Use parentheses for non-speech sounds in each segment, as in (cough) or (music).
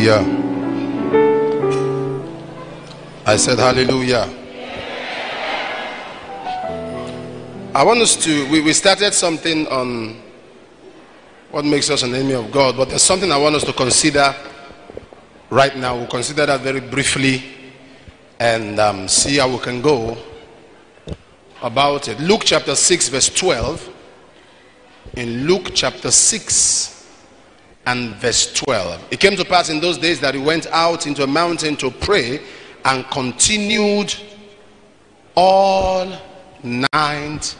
Hallelujah. I said hallelujah. I want us to, we, we started something on what makes us an enemy of God, but there's something I want us to consider right now. We'll consider that very briefly and um, see how we can go about it. Luke chapter 6, verse 12. In Luke chapter 6 and verse 12. It came to pass in those days that he went out into a mountain to pray and continued all night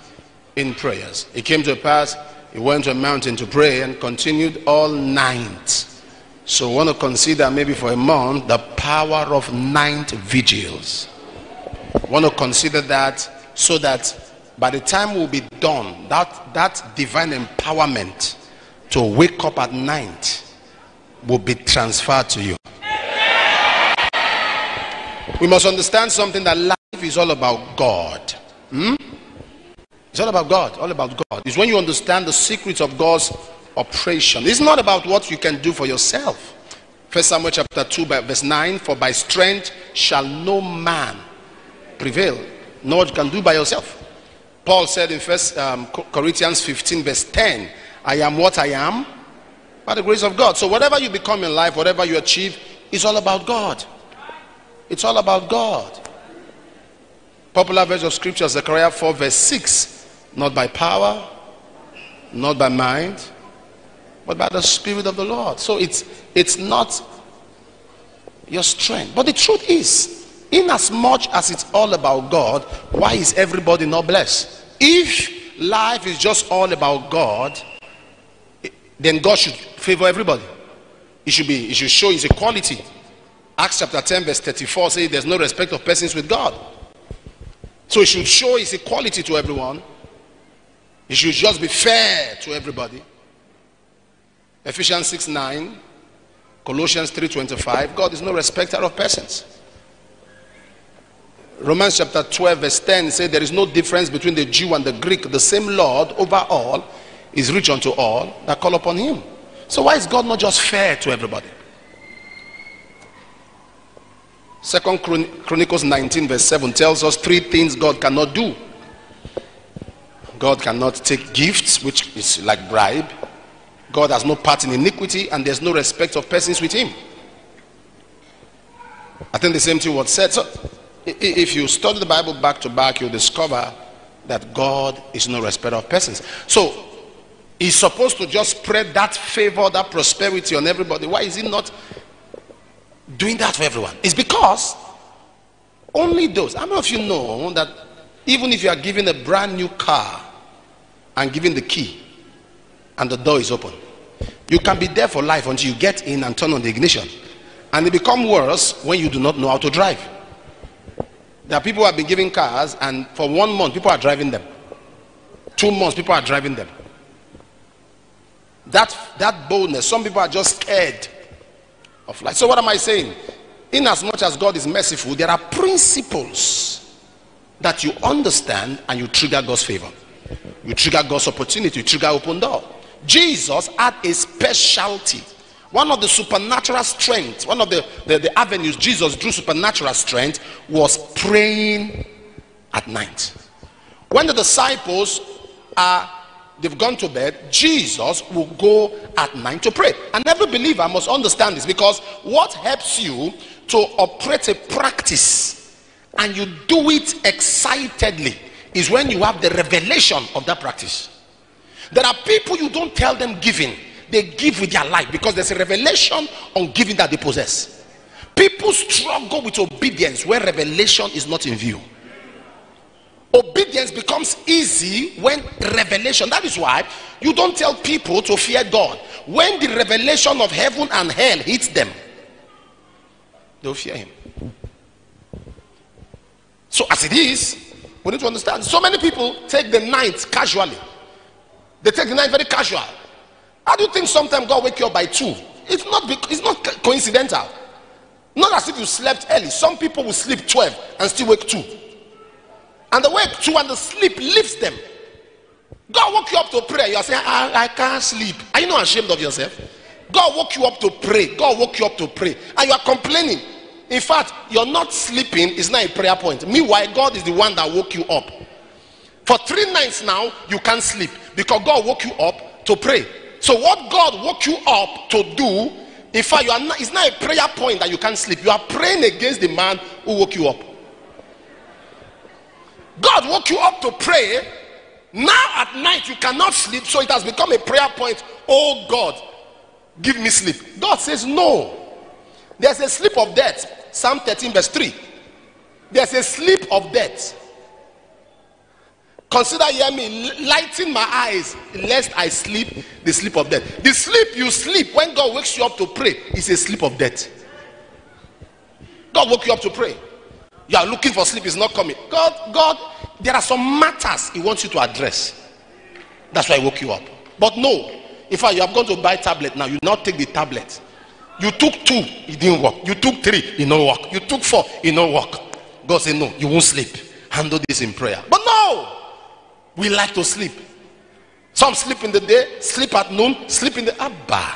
in prayers. It came to pass he went to a mountain to pray and continued all night. So, want to consider maybe for a month the power of night vigils. Want to consider that so that by the time we'll be done, that, that divine empowerment to wake up at night will be transferred to you. We must understand something that life is all about God. Hmm? It's all about God. All about God. It's when you understand the secrets of God's operation. It's not about what you can do for yourself. First Samuel chapter 2, verse 9 For by strength shall no man prevail, nor you can do by yourself. Paul said in First um, Corinthians 15, verse 10, I am what I am by the grace of God. So, whatever you become in life, whatever you achieve, is all about God. It's all about God. Popular verse of scripture, Zechariah 4, verse 6. Not by power, not by mind, but by the Spirit of the Lord. So it's it's not your strength. But the truth is, in as much as it's all about God, why is everybody not blessed? If life is just all about God, then God should favor everybody. It should be, it should show his equality. Acts chapter 10, verse 34 says there's no respect of persons with God. So it should show his equality to everyone. It should just be fair to everybody. Ephesians 6 9, Colossians 3:25. God is no respecter of persons. Romans chapter 12, verse 10 says there is no difference between the Jew and the Greek. The same Lord over all is rich unto all that call upon him. So why is God not just fair to everybody? Second Chronicles 19, verse 7 tells us three things God cannot do. God cannot take gifts, which is like bribe. God has no part in iniquity, and there's no respect of persons with him. I think the same thing was said. So, if you study the Bible back to back, you'll discover that God is no respect of persons. So, He's supposed to just spread that favor, that prosperity on everybody. Why is He not doing that for everyone? It's because only those. How many of you know that even if you are given a brand new car and given the key and the door is open, you can be there for life until you get in and turn on the ignition. And it becomes worse when you do not know how to drive. There are people who have been given cars, and for one month, people are driving them. Two months, people are driving them. That, that boldness, some people are just scared of life. So, what am I saying? In as much as God is merciful, there are principles that you understand and you trigger God's favor. You trigger God's opportunity, you trigger open door. Jesus had a specialty. One of the supernatural strengths, one of the, the, the avenues Jesus drew supernatural strength was praying at night. When the disciples are they've gone to bed, Jesus will go at night to pray. And every believer must understand this because what helps you to operate a practice and you do it excitedly is when you have the revelation of that practice. There are people you don't tell them giving, they give with their life because there's a revelation on giving that they possess. People struggle with obedience where revelation is not in view. Obedience becomes easy when revelation. That is why you don't tell people to fear God. When the revelation of heaven and hell hits them, they'll fear Him. So, as it is, we need to understand. So many people take the night casually. They take the night very casual. How do you think sometimes God wake you up by two? It's not. It's not coincidental. Not as if you slept early. Some people will sleep twelve and still wake two. And the wake to and the sleep lifts them. God woke you up to pray. You are saying, I, I can't sleep. Are you not ashamed of yourself? God woke you up to pray. God woke you up to pray. And you are complaining. In fact, you're not sleeping is not a prayer point. Meanwhile, God is the one that woke you up. For three nights now, you can't sleep because God woke you up to pray. So, what God woke you up to do, in fact, you are not, it's not a prayer point that you can't sleep. You are praying against the man who woke you up. God woke you up to pray. Now at night you cannot sleep, so it has become a prayer point. Oh God, give me sleep. God says, No. There's a sleep of death. Psalm 13, verse 3. There's a sleep of death. Consider, hear me, lighten my eyes lest I sleep the sleep of death. The sleep you sleep when God wakes you up to pray is a sleep of death. God woke you up to pray. You are looking for sleep, is not coming. God, God, there are some matters He wants you to address. That's why He woke you up. But no, in fact, you have gone to buy tablet now. You not take the tablet. You took two, it didn't work. You took three, it don't work. You took four, it don't work. God said, No, you won't sleep. Handle this in prayer. But no, we like to sleep. Some sleep in the day, sleep at noon, sleep in the Abba.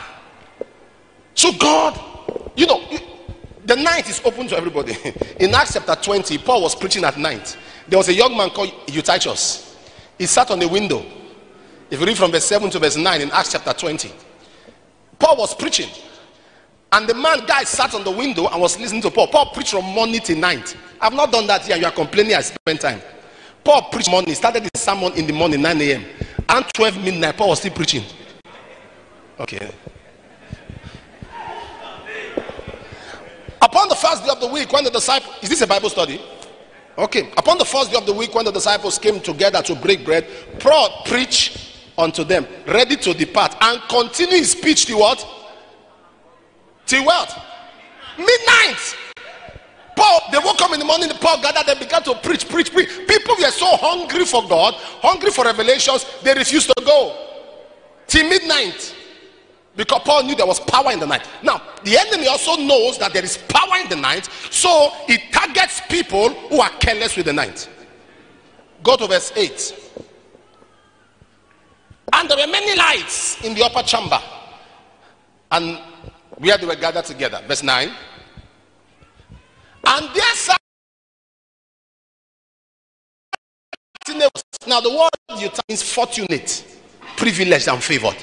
So God, you know, the night is open to everybody. (laughs) In Acts chapter 20, Paul was preaching at night. There was a young man called Eutychus. He sat on the window. If you read from verse 7 to verse 9 in Acts chapter 20, Paul was preaching. And the man guy sat on the window and was listening to Paul. Paul preached from morning to night. I've not done that here. You are complaining I spent time. Paul preached morning, started his sermon in the morning, 9 a.m. And 12 midnight, Paul was still preaching. Okay. Upon the first day of the week, when the disciples, is this a Bible study? Okay. Upon the first day of the week, when the disciples came together to break bread, Paul preached unto them, ready to depart, and continue his speech till what? Till what? Midnight. Paul, they woke up in the morning, the Paul gathered, they began to preach, preach, preach. People were so hungry for God, hungry for revelations, they refused to go. Till midnight. Because Paul knew there was power in the night. Now, the enemy also knows that there is power in the night, so he targets people who are careless with the night. Go to verse 8. And there were many lights in the upper chamber, and where they were gathered together. Verse 9. And there sat now the word you means fortunate, privileged, and favored.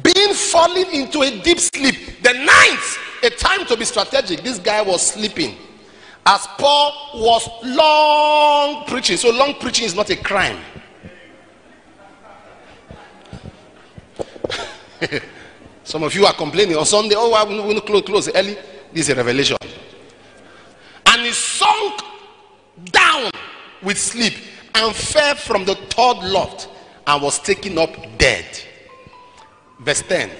Being falling into a deep sleep. The ninth, a time to be strategic. This guy was sleeping. As Paul was long preaching. So long preaching is not a crime. (laughs) Some of you are complaining on Sunday, oh, I will close, close early. This is a revelation. And he sunk down with sleep and fell from the third loft and was taken up dead. Verse 10.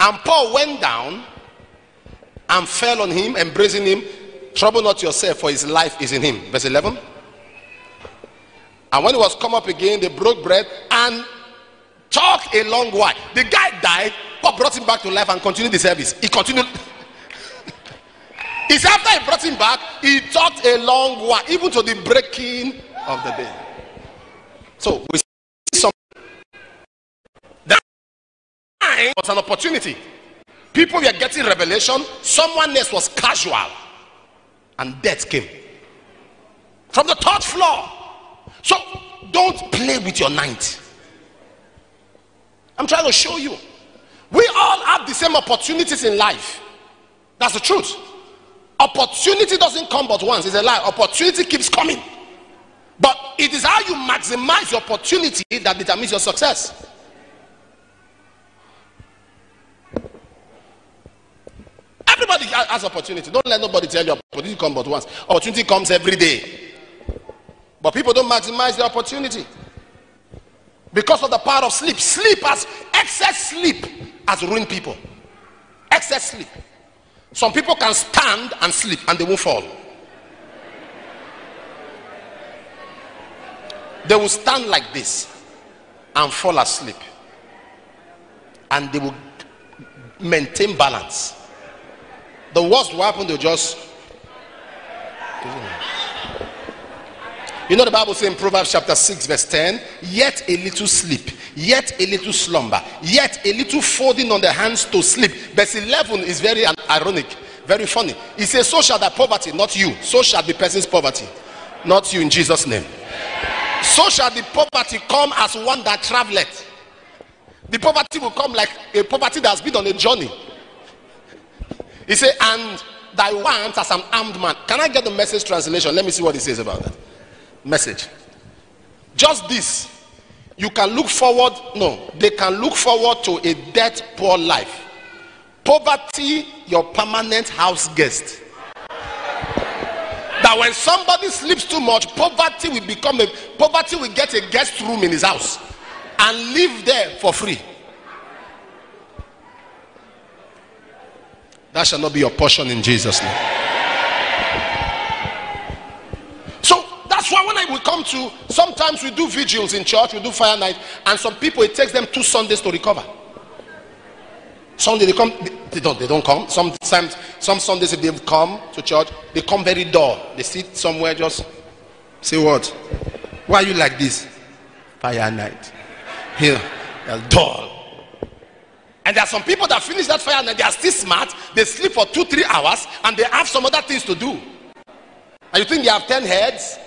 And Paul went down and fell on him, embracing him. Trouble not yourself, for his life is in him. Verse 11. And when he was come up again, they broke bread and talked a long while. The guy died. Paul brought him back to life and continued the service. He continued. (laughs) It's after he brought him back, he talked a long while, even to the breaking of the day. So we was an opportunity. People were getting revelation, someone else was casual, and death came from the third floor. So don't play with your night. I'm trying to show you. We all have the same opportunities in life. That's the truth. Opportunity doesn't come but once. It's a lie. Opportunity keeps coming. But it is how you maximize your opportunity that determines your success. Everybody has opportunity. Don't let nobody tell you opportunity comes but once. Opportunity comes every day. But people don't maximize the opportunity because of the power of sleep. Sleep has excess sleep has ruined people. Excess sleep. Some people can stand and sleep and they won't fall. They will stand like this and fall asleep. And they will maintain balance. The worst will happen, they'll just. You know, the Bible says in Proverbs chapter 6, verse 10, yet a little sleep, yet a little slumber, yet a little folding on the hands to sleep. Verse 11 is very ironic, very funny. He says, So shall the poverty, not you, so shall the person's poverty, not you in Jesus' name. So shall the poverty come as one that traveleth. The poverty will come like a poverty that has been on a journey. He said, And thy want as an armed man. Can I get the message translation? Let me see what he says about that. Message. Just this. You can look forward, no, they can look forward to a debt poor life. Poverty, your permanent house guest. That when somebody sleeps too much, poverty will become a poverty will get a guest room in his house and live there for free. That shall not be your portion in Jesus' name. So that's why when I will come to sometimes we do vigils in church, we do fire night, and some people it takes them two Sundays to recover. Sunday they come, they don't, they don't come. Sometimes, some Sundays if they come to church, they come very dull. They sit somewhere just say what? Why are you like this? Fire night. (laughs) Here, dull. And there are some people that finish that fire and they are still smart. They sleep for two, three hours and they have some other things to do. And you think they have 10 heads?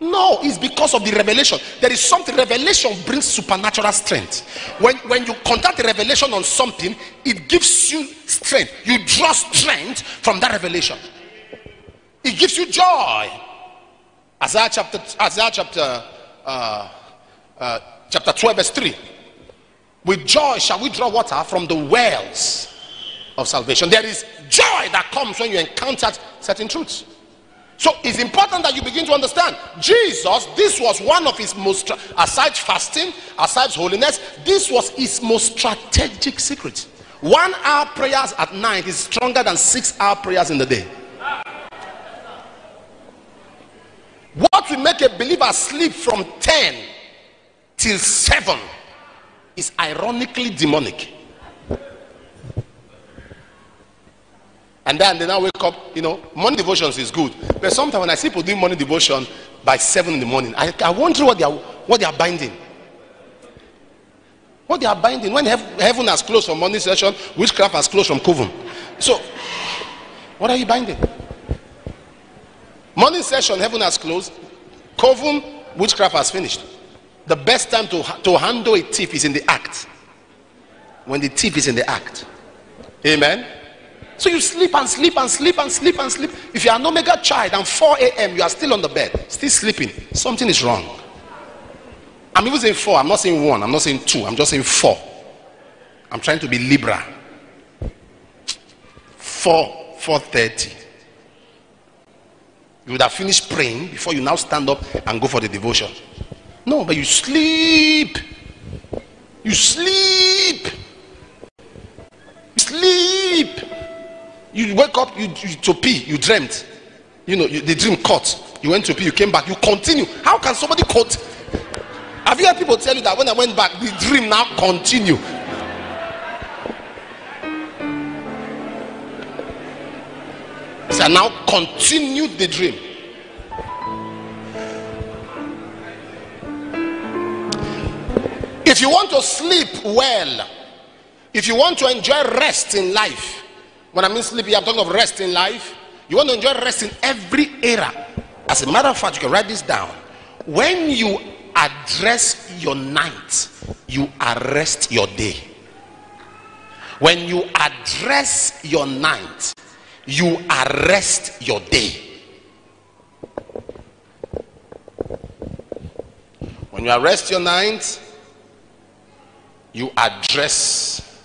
No, it's because of the revelation. There is something, revelation brings supernatural strength. When, when you contact revelation on something, it gives you strength. You draw strength from that revelation. It gives you joy. Isaiah chapter, Isaiah chapter, uh, uh, chapter 12, verse 3. With joy shall we draw water from the wells of salvation. There is joy that comes when you encounter certain truths. So it's important that you begin to understand Jesus, this was one of his most, aside fasting, aside holiness, this was his most strategic secret. One hour prayers at night is stronger than six hour prayers in the day. What will make a believer sleep from 10 till 7 is ironically demonic. And then they now wake up, you know, morning devotions is good. But sometimes when I see people doing morning devotion by seven in the morning, I, I wonder what they are what they are binding. What they are binding. When heaven has closed from morning session, witchcraft has closed from coven. So, what are you binding? Morning session, heaven has closed. Coven, witchcraft has finished. The best time to, to handle a thief is in the act. When the thief is in the act. Amen. So you sleep and sleep and sleep and sleep and sleep. If you are an omega child and 4 a.m. you are still on the bed, still sleeping, something is wrong. I'm even saying four, I'm not saying one, I'm not saying two, I'm just saying four. I'm trying to be Libra. Four, four thirty. You would have finished praying before you now stand up and go for the devotion. No, but you sleep. You sleep. Sleep. You wake up, you, you to pee, you dreamt. You know, you, the dream caught. You went to pee, you came back, you continue. How can somebody cut? Have you heard people tell you that when I went back, the dream now continue? So now continue the dream. If you want to sleep well, if you want to enjoy rest in life, when I mean sleepy, I'm talking of rest in life. You want to enjoy rest in every era. As a matter of fact, you can write this down. When you address your night, you arrest your day. When you address your night, you arrest your day. When you arrest your night, you address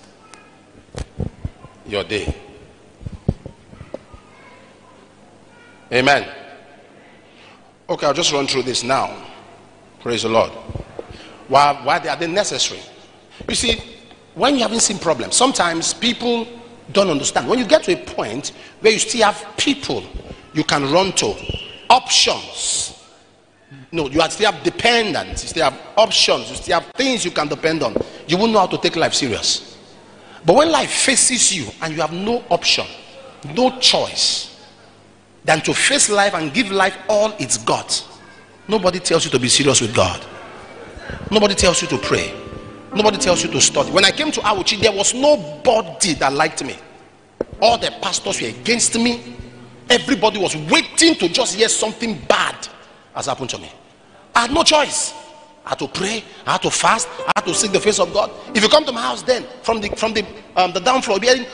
your day. Amen. Okay, I'll just run through this now. Praise the Lord. Why, why are they necessary? You see, when you haven't seen problems, sometimes people don't understand. When you get to a point where you still have people you can run to, options no, you still have dependents, you still have options, you still have things you can depend on. You won't know how to take life serious. But when life faces you and you have no option, no choice than to face life and give life all it's got, nobody tells you to be serious with God. Nobody tells you to pray. Nobody tells you to study. When I came to Auchi, there was nobody that liked me. All the pastors were against me. Everybody was waiting to just hear something bad has happened to me. I had no choice. I had to pray. I had to fast. I had to seek the face of God. If you come to my house, then from the from the um, the down floor, be hearing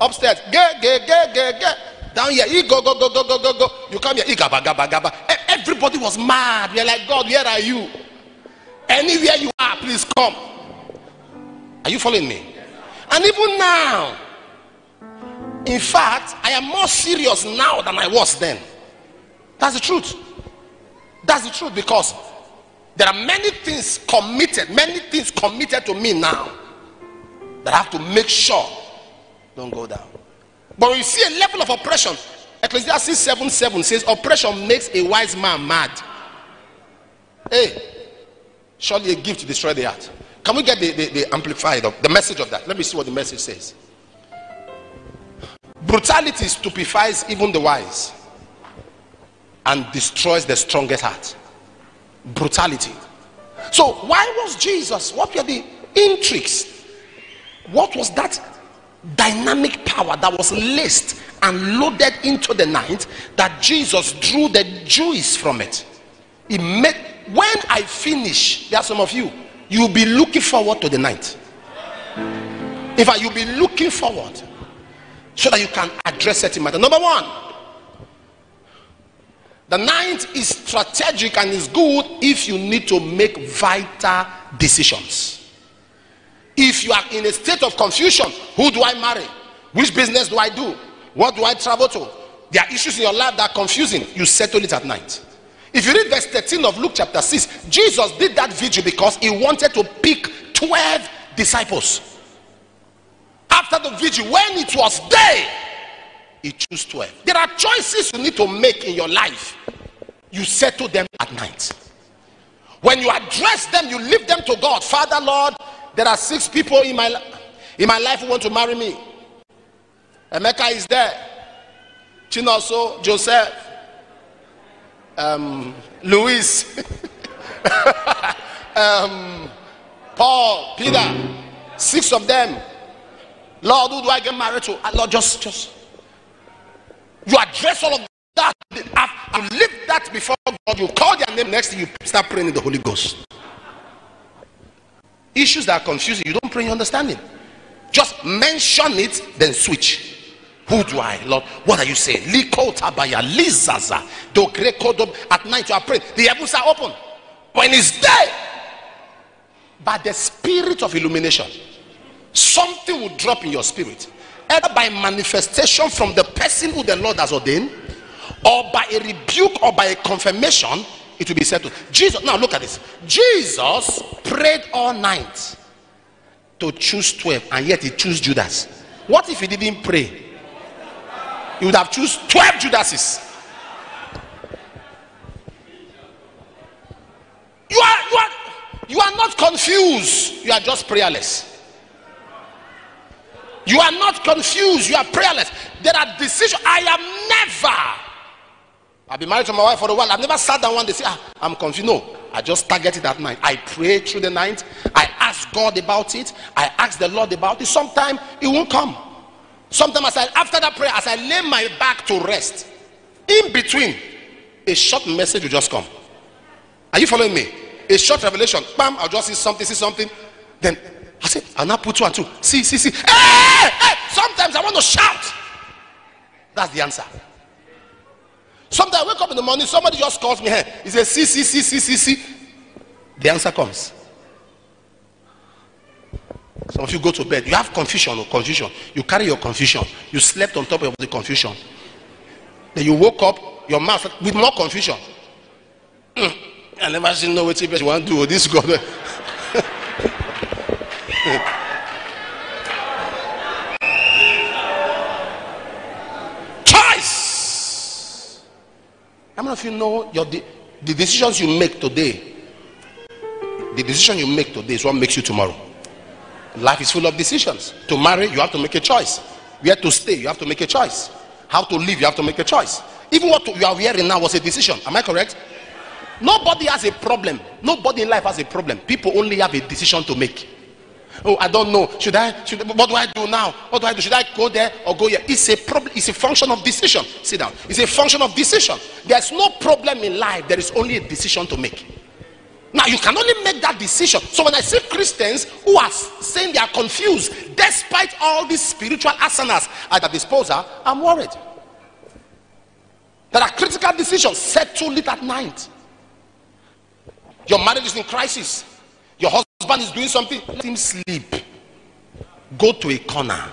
upstairs, get get get get get down here, go go go go go go go. You come here, gaba gaba gaba. Everybody was mad. We are like, God, where are you? Anywhere you are, please come. Are you following me? And even now, in fact, I am more serious now than I was then. That's the truth. That's the truth because there are many things committed, many things committed to me now that I have to make sure don't go down. But when you see a level of oppression, Ecclesiastes 7 7 says, Oppression makes a wise man mad. Hey, surely a gift to destroy the heart. Can we get the, the, the amplified of the message of that? Let me see what the message says. Brutality stupefies even the wise and destroys the strongest heart. Brutality. So, why was Jesus? What were the intrigues? What was that dynamic power that was laced and loaded into the night that Jesus drew the Jews from it? He made when I finish, there are some of you, you'll be looking forward to the night. In fact, you'll be looking forward so that you can address certain matter. Number one, the ninth is strategic and is good if you need to make vital decisions. If you are in a state of confusion, who do I marry? Which business do I do? What do I travel to? There are issues in your life that are confusing. You settle it at night. If you read verse 13 of Luke chapter 6, Jesus did that vigil because he wanted to pick 12 disciples. After the vigil, when it was day, he chose 12. There are choices you need to make in your life. You settle them at night. When you address them, you leave them to God. Father, Lord, there are six people in my in my life who want to marry me. Emeka is there. Chinoso, Joseph, um, Luis, (laughs) um, Paul, Peter, six of them. Lord, who do I get married to? Uh, Lord, just, just. You address all of that. You leave that before God. You call their name. Next you start praying in the Holy Ghost. Issues that are confusing, you don't pray in understanding. Just mention it, then switch. Who do I, Lord? What are you saying? Likotabaya, Lizaza, Dogrekodob. At night you are praying. The heavens are open. When it's day, by the spirit of illumination, something will drop in your spirit. Either by manifestation from the person who the Lord has ordained, or by a rebuke or by a confirmation, it will be settled. Jesus, now look at this. Jesus prayed all night to choose 12, and yet he chose Judas. What if he didn't pray? he would have choose 12 Judases. You are, you are, you are not confused. You are just prayerless. You are not confused. You are prayerless. There are decisions. I am never. I've been married to my wife for a while. I've never sat down one day say, ah, I'm confused. No, I just target it at night. I pray through the night. I ask God about it. I ask the Lord about it. Sometimes it won't come. Sometimes I, after that prayer, as I lay my back to rest, in between, a short message will just come. Are you following me? A short revelation. Bam, I'll just see something, see something. Then I say, I'll now put two and two. See, see, see. Hey, hey! Sometimes I want to shout. That's the answer. Sometimes I wake up in the morning, somebody just calls me Hey, He says, see, see, see, see, see, see. The answer comes. Some of you go to bed, you have confusion or confusion. You carry your confusion. You slept on top of the confusion. Then you woke up, your mouth with more confusion. Mm. I never seen no way you want to do this God. (laughs) (laughs) Choice. How many of you know your the decisions you make today? The decision you make today is what makes you tomorrow. Life is full of decisions. To marry, you have to make a choice. Where to stay, you have to make a choice. How to live, you have to make a choice. Even what you are wearing now was a decision. Am I correct? Nobody has a problem. Nobody in life has a problem. People only have a decision to make. Oh, I don't know. Should I? Should, what do I do now? What do I do? Should I go there or go here? It's a problem. It's a function of decision. Sit down. It's a function of decision. There's no problem in life. There is only a decision to make. Now you can only make that decision. So when I see Christians who are saying they are confused, despite all these spiritual asanas at their disposal, I'm worried. There are critical decisions. Settle it at night. Your marriage is in crisis. Your husband is doing something. Let him sleep. Go to a corner.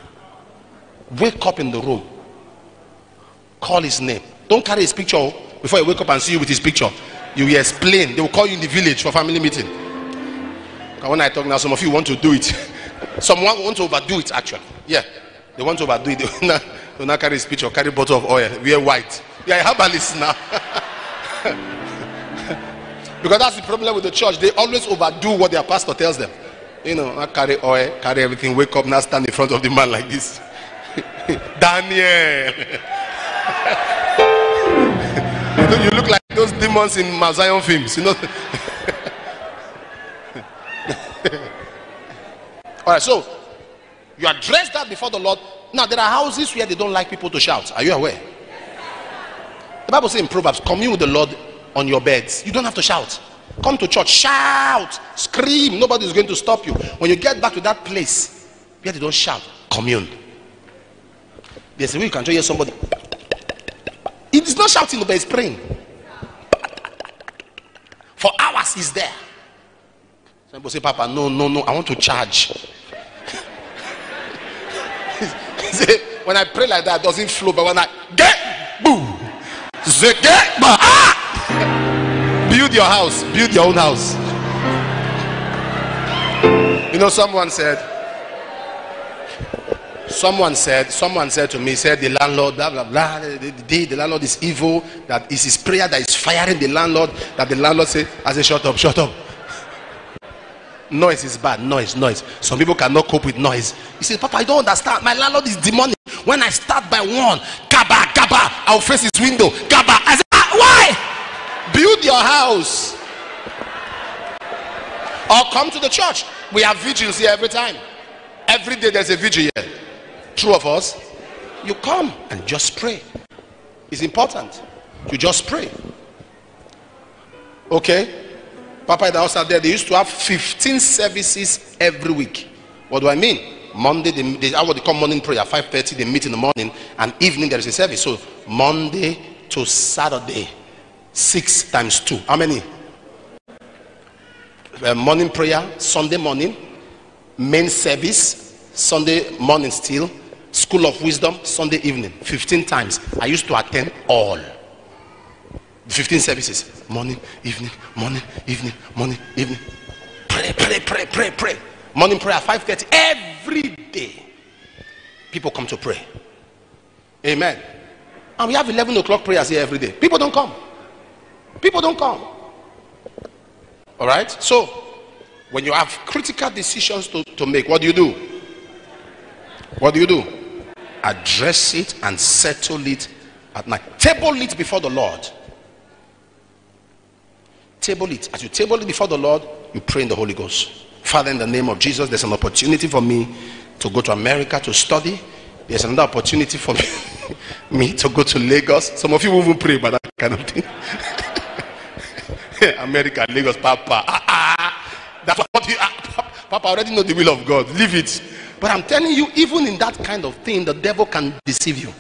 Wake up in the room. Call his name. Don't carry his picture oh, before you wake up and see you with his picture. You will explain. They will call you in the village for family meeting. When I talk now, some of you want to do it. (laughs) Someone want to overdo it actually. Yeah. They want to overdo it. (laughs) They not, they not carry his picture, carry bottle of oil, wear white. Yeah, have a list now. (laughs) Because that's the problem with the church. They always overdo what their pastor tells them. You know, I carry oil, carry everything, wake up, now stand in front of the man like this. (laughs) Daniel. (laughs) you, look like those demons in Mount Zion films, you know. (laughs) All right, so you address that before the Lord. Now, there are houses where they don't like people to shout. Are you aware? The Bible says in Proverbs, commune with the Lord on your beds. You don't have to shout. Come to church, shout, scream. Nobody is going to stop you. When you get back to that place where they don't shout, commune. There's a way you can hear somebody. It is not shouting, but it's praying. For hours, he's there. Some people say, Papa, no, no, no, I want to charge. (laughs) when I pray like that, doesn't flow, but when I get, boo, get, ah! Build your house, build your own house. You know, someone said, someone said, someone said to me, said the landlord, blah blah blah, the, the, the landlord is evil, that is his prayer that is firing the landlord, that the landlord say, I say, shut up, shut up. Noise is bad, noise, noise. Some people cannot cope with noise. He says, Papa, I don't understand. My landlord is demonic. When I start by one, kaba, kaba, I'll face his window, ah, why? Build your house. Or come to the church. We have vigils here every time. Every day there's a vigil here. True of us. You come and just pray. It's important. You just pray. Okay? Papa in the house out there, they used to have 15 services every week. What do I mean? Monday, they, they what they call morning prayer, 5.30, they meet in the morning, and evening there is a service. So Monday to Saturday, Six times two. How many? Uh, morning prayer, Sunday morning, main service, Sunday morning still, school of wisdom, Sunday evening. 15 times. I used to attend all. 15 services. Morning, evening, morning, evening, morning, evening. Pray, pray, pray, pray, pray. Morning prayer, 5.30. Every day. People come to pray. Amen. And we have 11 o'clock prayers here every day. People don't come. People don't come. All right? So, when you have critical decisions to, to make, what do you do? What do you do? Address it and settle it at night. Table it before the Lord. Table it. As you table it before the Lord, you pray in the Holy Ghost. Father, in the name of Jesus, there's an opportunity for me to go to America to study. There's another opportunity for me, (laughs) me to go to Lagos. Some of you will even pray about that kind of thing. (laughs) America, Lagos, Papa. Ah, ah. That's what you, ah, Papa already know the will of God. Leave it. But I'm telling you, even in that kind of thing, the devil can deceive you.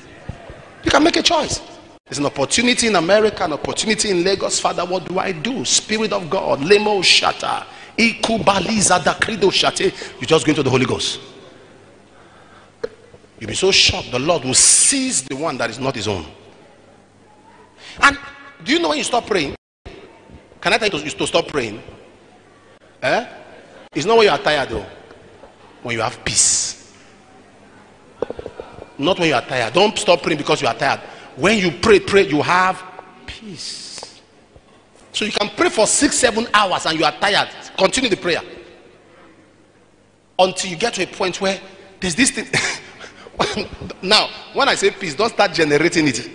You can make a choice. There's an opportunity in America, an opportunity in Lagos. Father, what do I do? Spirit of God, lemo shata, credo shate. You just go into the Holy Ghost. You'll be so shocked. The Lord will seize the one that is not his own. And do you know when you stop praying? Can I tell you to, to stop praying? Eh? It's not when you are tired though. When you have peace. Not when you are tired. Don't stop praying because you are tired. When you pray, pray, you have peace. So you can pray for six, seven hours and you are tired. Continue the prayer. Until you get to a point where there's this thing. (laughs) now, when I say peace, don't start generating it. (laughs)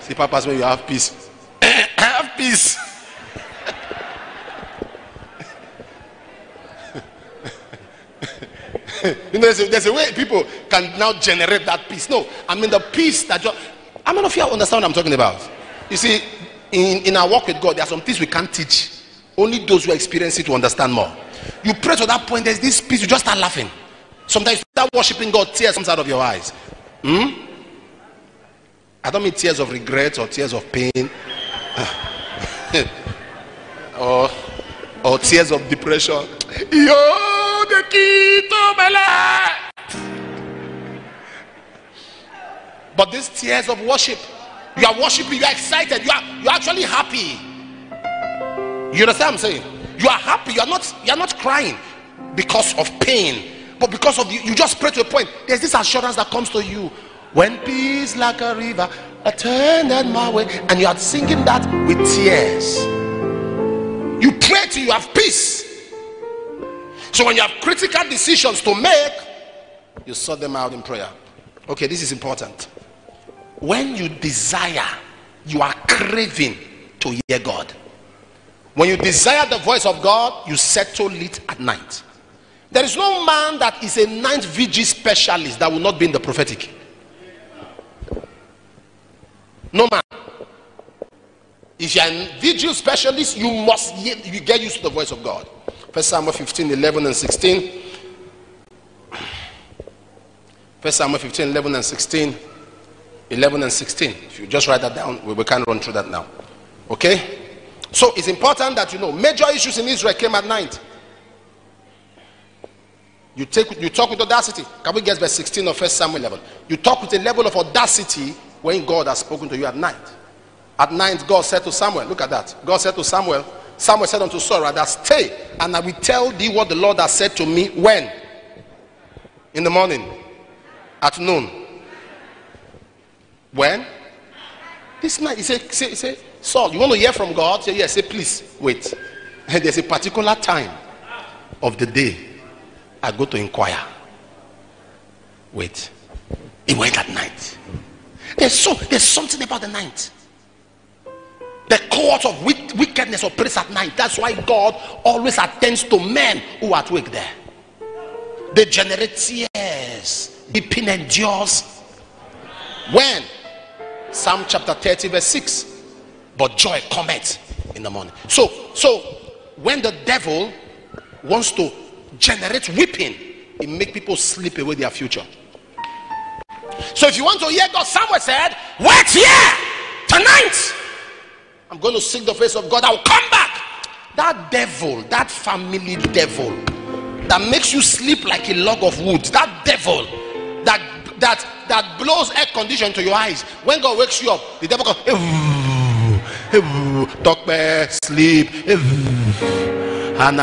See, purpose when you have peace. (coughs) Have peace. You (laughs) know, there's a, there's a way people can now generate that peace. No, I mean the peace that just. How many of you understand what I'm talking about? You see, in, in our walk with God, there are some things we can't teach. Only those who experience it will understand more. You pray to that point, there's this peace, you just start laughing. Sometimes that worshiping God, tears comes out of your eyes. Hmm? I don't mean tears of regret or tears of pain. (laughs) or, or tears of depression. The key to oh, my life. But these tears of worship, you are worshiping, you are excited, you are you are actually happy. You understand what I'm saying? You are happy, you are not you are not crying because of pain, but because of you, you just pray to a point. There's this assurance that comes to you. When peace like a river attended my way, and you are singing that with tears. You pray till you have peace. So when you have critical decisions to make, you sort them out in prayer. Okay, this is important. When you desire, you are craving to hear God. When you desire the voice of God, you settle it at night. There is no man that is a night vigil specialist that will not be in the prophetic. No man. If you're a vigil specialist, you must you get used to the voice of God. First Samuel 15, 11 and 16. First Samuel 15, 11 and 16. 11 and 16. If you just write that down, we, we can run through that now. Okay? So it's important that you know major issues in Israel came at night. You take you talk with audacity. Can we get verse 16 of First Samuel 11? You talk with a level of audacity when God has spoken to you at night. At night, God said to Samuel, look at that. God said to Samuel, Samuel said unto Saul, that stay, and I will tell thee what the Lord has said to me when? In the morning, at noon. When? This night. He said, say, say, Saul, you want to hear from God? Say, yes. Say, please, wait. And (laughs) there's a particular time of the day I go to inquire. Wait. He went at night. There's so there's something about the night. The court of wickedness operates at night. That's why God always attends to men who are at work there. They generate tears. Weeping endures. When? Psalm chapter 30, verse 6. But joy cometh in the morning. So, so when the devil wants to generate weeping, it make people sleep away their future. So if you want to hear God, Samuel said, Wait here tonight. I'm going to seek the face of God. I'll come back. That devil, that family devil that makes you sleep like a log of wood, that devil that that that blows air condition to your eyes. When God wakes you up, the devil goes, talk bear, sleep, and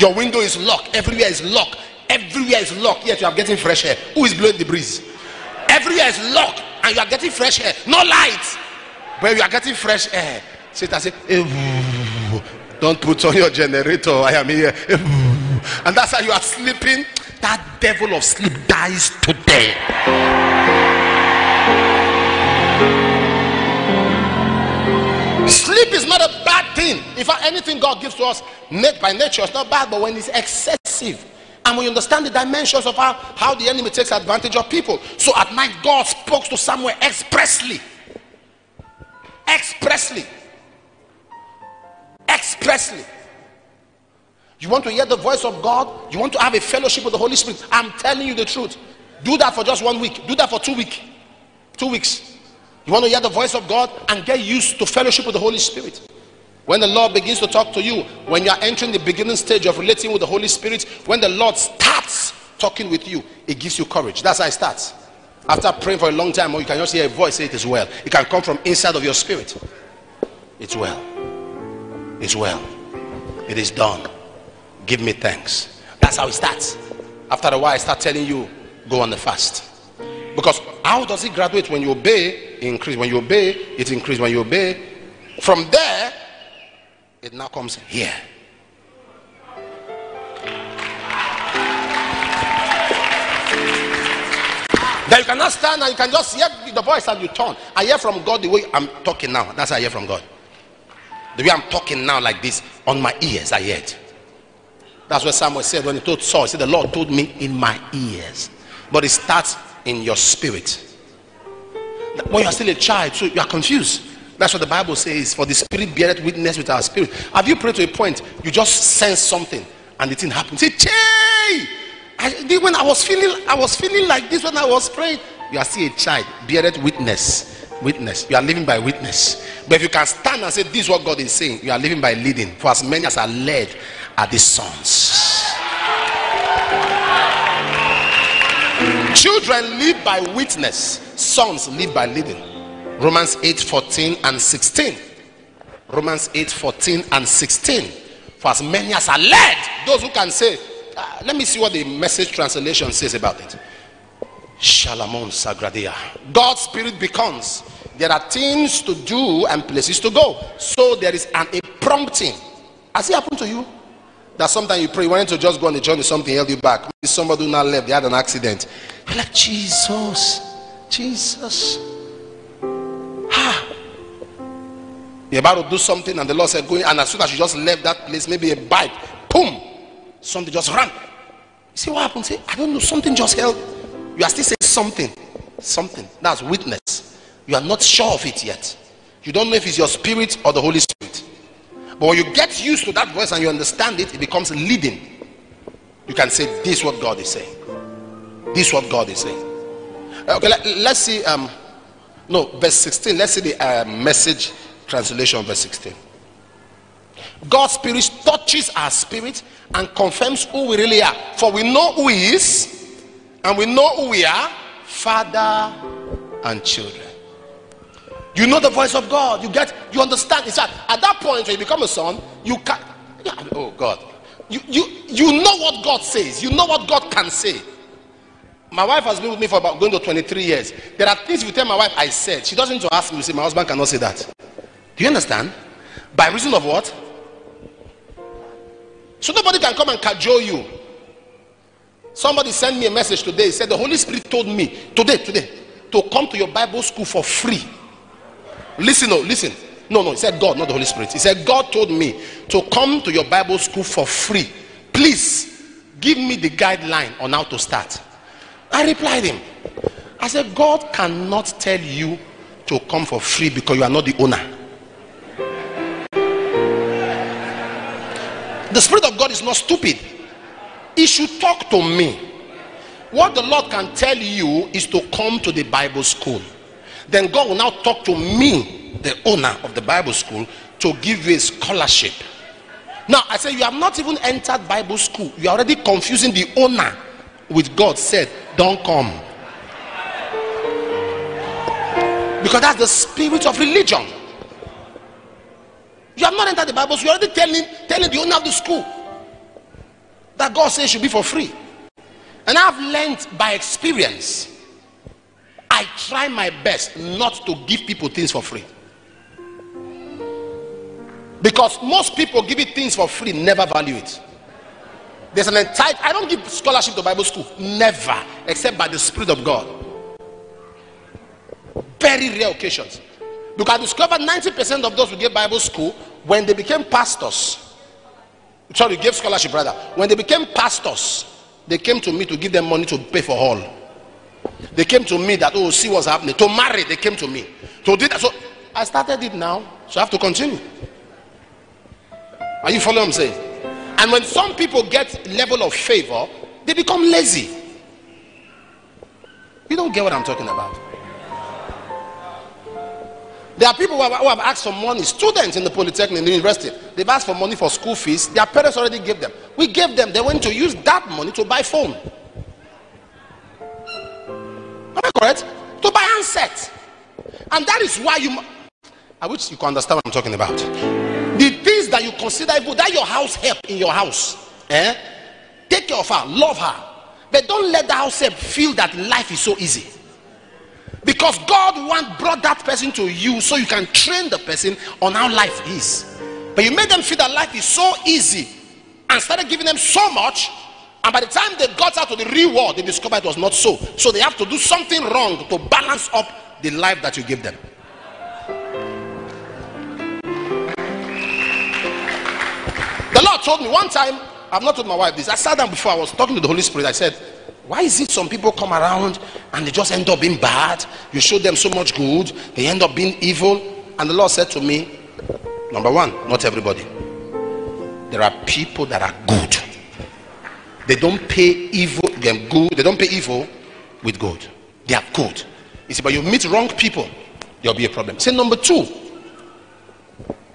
your window is locked, everywhere is locked. Everywhere is locked, yet you are getting fresh air. Who is blowing the breeze? Everywhere is locked, and you are getting fresh air. No light, but you are getting fresh air. Satan say, Don't put on your generator. I am here. And that's how you are sleeping. That devil of sleep dies today. Sleep is not a bad thing. If anything God gives to us made by nature, it's not bad, but when it's excessive, and we understand the dimensions of how, how the enemy takes advantage of people. So at night, God spoke to Samuel expressly. Expressly. Expressly. You want to hear the voice of God? You want to have a fellowship with the Holy Spirit? I'm telling you the truth. Do that for just one week. Do that for two weeks. Two weeks. You want to hear the voice of God and get used to fellowship with the Holy Spirit. When the Lord begins to talk to you, when you are entering the beginning stage of relating with the Holy Spirit, when the Lord starts talking with you, it gives you courage. That's how it starts. After praying for a long time, or you can just hear a voice say it is well. It can come from inside of your spirit. It's well. It's well. It is done. Give me thanks. That's how it starts. After a while, I start telling you, go on the fast. Because how does it graduate? When you obey, increase. When you obey, it increases. When you obey, from there, it now comes here. That you cannot stand and you can just hear the voice and you turn. I hear from God the way I'm talking now. That's how I hear from God. The way I'm talking now, like this, on my ears, I hear it. That's what Samuel said when he told Saul, he said, The Lord told me in my ears. But it starts in your spirit. When you are still a child, so you are confused. That's what the Bible says. For the spirit beareth witness with our spirit. Have you prayed to a point you just sense something and the thing happens? Say, Hey! I, when I was feeling, I was feeling like this when I was praying. You are still a child, beareth witness. Witness. You are living by witness. But if you can stand and say, This is what God is saying, you are living by leading. For as many as are led are the sons. Children live by witness, sons live by leading. Romans 8 14 and 16. Romans 8 14 and 16. For as many as are led, those who can say, uh, let me see what the message translation says about it. Shalamon Sagradia. God's spirit becomes. There are things to do and places to go. So there is an, a prompting. Has it happened to you? That sometimes you pray, you wanted to just go on the journey, something held you back. Somebody who not left, they had an accident. Like, Jesus, Jesus. You're about to do something, and the Lord said, Go in. and as soon as you just left that place, maybe a bite, boom, something just ran. You see what happened? Say, I don't know, something just held. You are still saying something. Something. That's witness. You are not sure of it yet. You don't know if it's your spirit or the Holy Spirit. But when you get used to that voice and you understand it, it becomes leading. You can say, This is what God is saying. This is what God is saying. Okay, let, us see. Um, no, verse 16. Let's see the uh, message translation, verse 16. God's spirit touches our spirit and confirms who we really are. For we know who He is, and we know who we are Father and children. You know the voice of God. You get, you understand. It's at, at that point when you become a son, you can. Yeah, oh God, you you you know what God says. You know what God can say. My wife has been with me for about going to 23 years. There are things you tell my wife I said. She doesn't ask me. To say my husband cannot say that. Do you understand? By reason of what? So nobody can come and cajole you. Somebody sent me a message today. He said the Holy Spirit told me today, today, to come to your Bible school for free. Listen, no, listen. No, no, he said God, not the Holy Spirit. He said, God told me to come to your Bible school for free. Please give me the guideline on how to start. I replied him. I said, God cannot tell you to come for free because you are not the owner. The Spirit of God is not stupid. He should talk to me. What the Lord can tell you is to come to the Bible school then God will now talk to me, the owner of the Bible school, to give you a scholarship. Now, I say you have not even entered Bible school. You are already confusing the owner with God said, Don't come. Because that's the spirit of religion. You have not entered the Bible, so you're already telling, telling the owner of the school that God says should be for free. And I've learned by experience I try my best not to give people things for free. Because most people give it things for free, never value it. There's an entire I don't give scholarship to Bible school, never, except by the Spirit of God. Very rare occasions. Because I discovered 90% of those who get Bible school, when they became pastors, sorry, gave scholarship rather, when they became pastors, they came to me to give them money to pay for hall. They came to me that, oh, see what's happening. To marry, they came to me. To do that. So I started it now. So I have to continue. Are you following what I'm saying? And when some people get level of favor, they become lazy. You don't get what I'm talking about. There are people who have, who have, asked for money, students in the Polytechnic, in the university. They've asked for money for school fees. Their parents already gave them. We gave them. They went to use that money to buy phone. Am I correct? To buy handset. And that is why you. I wish you can understand what I'm talking about. The things that you consider evil, that your house help in your house. Eh? Take care of her, love her. But don't let the house help feel that life is so easy. Because God want brought that person to you so you can train the person on how life is. But you made them feel that life is so easy and started giving them so much and by the time they got out to the real world, they discovered it was not so. So they have to do something wrong to balance up the life that you give them. The Lord told me one time I've not told my wife this. I sat down before I was talking to the Holy Spirit. I said, Why is it some people come around and they just end up being bad? You show them so much good, they end up being evil. And the Lord said to me, Number one, not everybody. There are people that are good. They don't pay evil, them good, they don't pay evil with good. They are good. You see, but you meet wrong people, there'll be a problem. Say number two,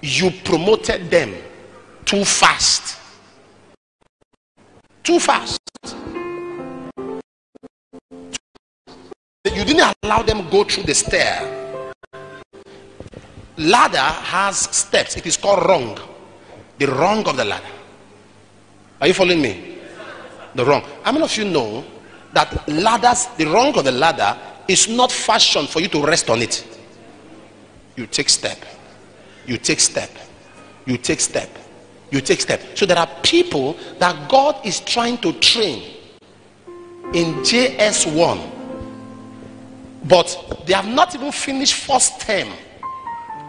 you promoted them too fast. Too fast. You didn't allow them go through the stair. Ladder has steps. It is called rung. The rung of the ladder. Are you following me? The rung. How many of you know that ladders, the rung of the ladder, is not fashioned for you to rest on it? You take step. You take step. You take step. You take step. So there are people that God is trying to train in JS1 but they have not even finished first term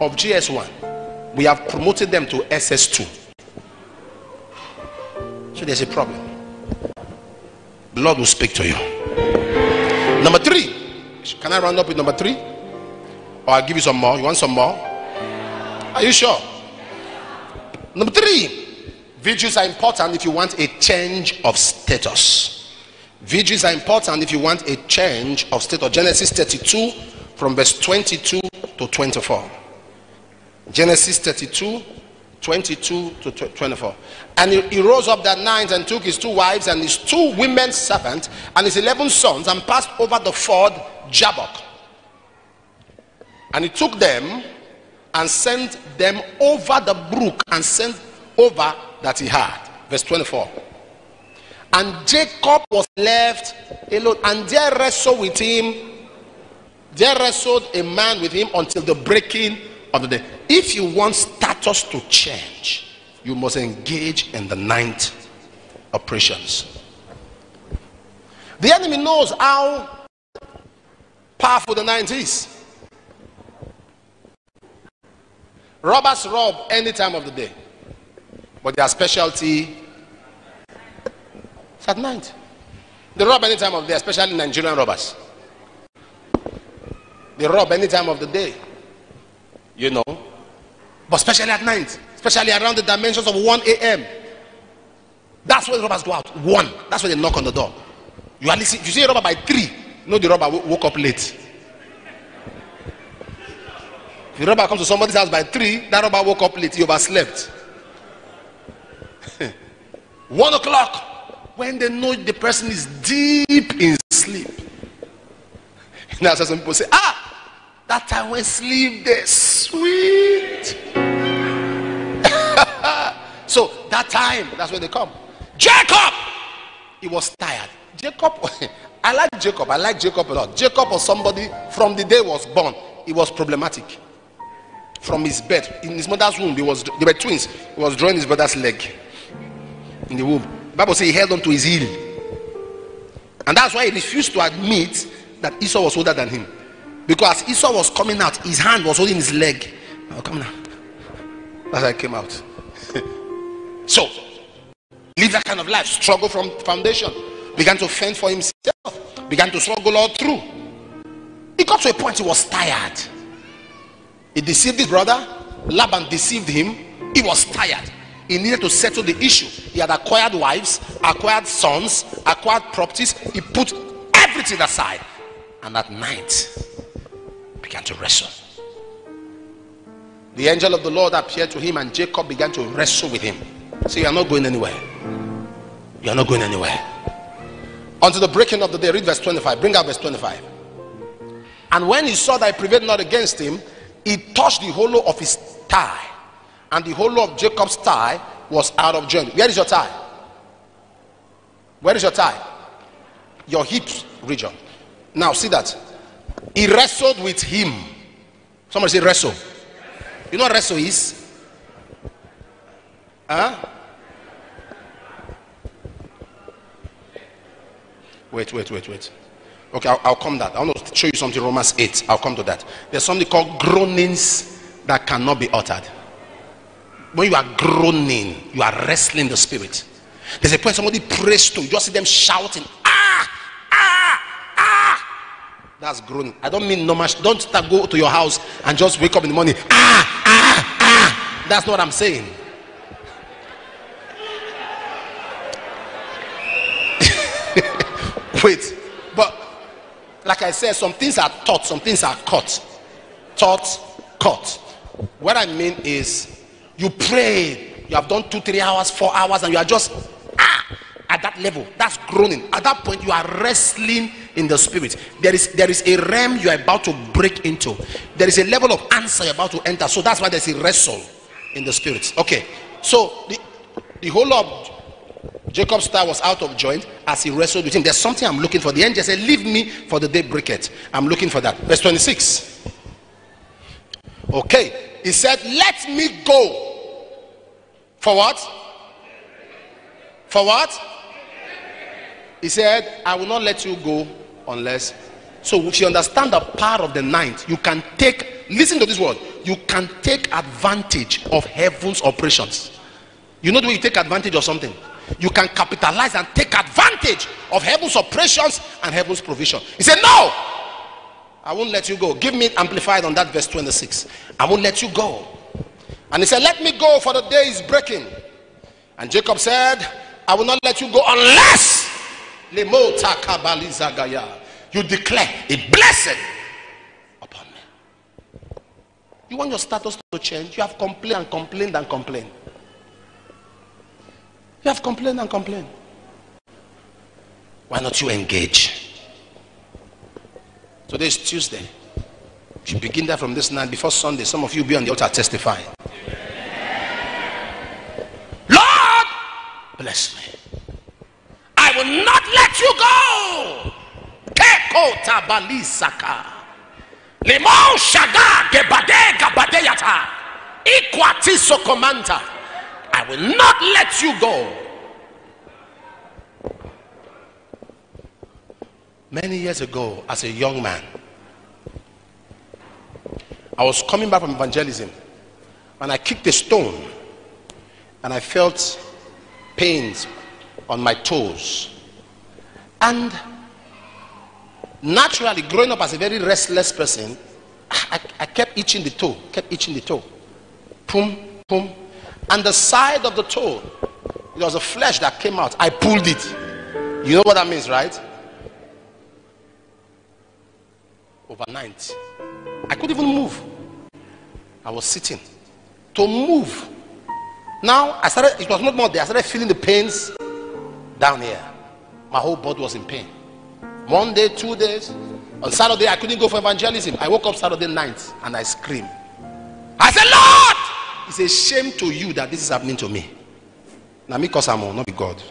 of JS1. We have promoted them to SS2. So there's a problem. The Lord will speak to you. Number three. Can I round up with number three? Or I'll give you some more. You want some more? Are you sure? Number three. Vigils are important if you want a change of status. Vigils are important if you want a change of state of Genesis 32 from verse 22 to 24. Genesis 32, 22 to 24. And he, he, rose up that night and took his two wives and his two women servants and his eleven sons and passed over the ford Jabbok. And he took them and sent them over the brook and sent over that he had. Verse 24. And Jacob was left alone. And there wrestled with him, there wrestled a man with him until the breaking of the day. If you want status to change, you must engage in the ninth operations. The enemy knows how powerful the ninth is. Robbers rob any time of the day, but their specialty at night. They rob any time of the day, especially Nigerian robbers. They rob any time of the day. You know. But especially at night. Especially around the dimensions of 1 a.m. That's when robbers go out. 1. That's when they knock on the door. You are listening. You see a robber by 3, you know the robber woke up late. If the robber comes to somebody's house by 3, that robber woke up late. He overslept. (laughs) 1 o'clock when they know the person is deep in sleep. (laughs) Now, some people say, ah, that time when sleep they sweet. (laughs) so that time, that's when they come. Jacob, he was tired. Jacob, (laughs) I like Jacob. I like Jacob a lot. Jacob was somebody from the day he was born. He was problematic. From his bed, in his mother's womb, he was they were twins. He was drawing his brother's leg in the womb. Bible says he held on to his heel. And that's why he refused to admit that Esau was older than him. Because Esau was coming out, his hand was holding his leg. Come now. How I came out. (laughs) so, live that kind of life, struggle from foundation, began to fend for himself, began to struggle all through. He got to a point he was tired. He deceived his brother, Laban deceived him, he was tired he needed to settle the issue. He had acquired wives, acquired sons, acquired properties. He put everything aside. And at night, began to wrestle. The angel of the Lord appeared to him, and Jacob began to wrestle with him. See, you are not going anywhere. You are not going anywhere. Until the breaking of the day, read verse 25. Bring out verse 25. And when he saw that I prevailed not against him, he touched the hollow of his thigh and the whole of Jacob's tie was out of joint. Where is your tie? Where is your tie? Your hips region. Now see that. He wrestled with him. Somebody say wrestle. You know what wrestle is? Huh? Wait, wait, wait, wait. Okay, I'll, I'll come that. I want to show you something. Romans 8. I'll come to that. There's something called groanings that cannot be uttered when you are groaning, you are wrestling the spirit. There's a point somebody prays to, you just see them shouting, ah, ah, ah. That's groaning. I don't mean no much. Don't start, go to your house and just wake up in the morning, ah, ah, ah. That's not what I'm saying. (laughs) Wait, but like I said, some things are taught, some things are caught. Taught, caught. What I mean is, you pray, you have done two, three hours, four hours, and you are just ah at that level. That's groaning. At that point, you are wrestling in the spirit. There is there is a realm you are about to break into. There is a level of answer you're about to enter. So that's why there's a wrestle in the spirit. Okay. So the the whole of Jacob's star was out of joint as he wrestled with him. There's something I'm looking for. The angel said, Leave me for the day breaketh. I'm looking for that. Verse 26. Okay. He said, Let me go. For what? For what? He said, I will not let you go unless. So, if you understand the power of the ninth, you can take, listen to this word, you can take advantage of heaven's operations. You know the way you take advantage of something? You can capitalize and take advantage of heaven's operations and heaven's provision. He said, No, I won't let you go. Give me amplified on that verse 26. I won't let you go. And he said, Let me go, for the day is breaking. And Jacob said, I will not let you go unless you declare a blessing upon me. You want your status to change? You have complained and complained and complained. You have complained and complained. Why not you engage? Today is Tuesday. You begin that from this night before Sunday. Some of you be on the altar testifying. Lord, bless me. I will not let you go. Keko tabalisaka. Limon shaga gebade gabadeyata. Ikwati sokomanta. I will not let you go. Many years ago, as a young man, I was coming back from evangelism and I kicked a stone and I felt pains on my toes. And naturally, growing up as a very restless person, I, I kept itching the toe, kept itching the toe. Pum, pum. And the side of the toe, there was a flesh that came out. I pulled it. You know what that means, right? overnight. I couldn't even move. I was sitting. To move. Now I started, it was not more there. I started feeling the pains down here. My whole body was in pain. One day, two days. On Saturday, I couldn't go for evangelism. I woke up Saturday night and I screamed. I said, Lord, it's a shame to you that this is happening to me. Now, me, because I'm not be God.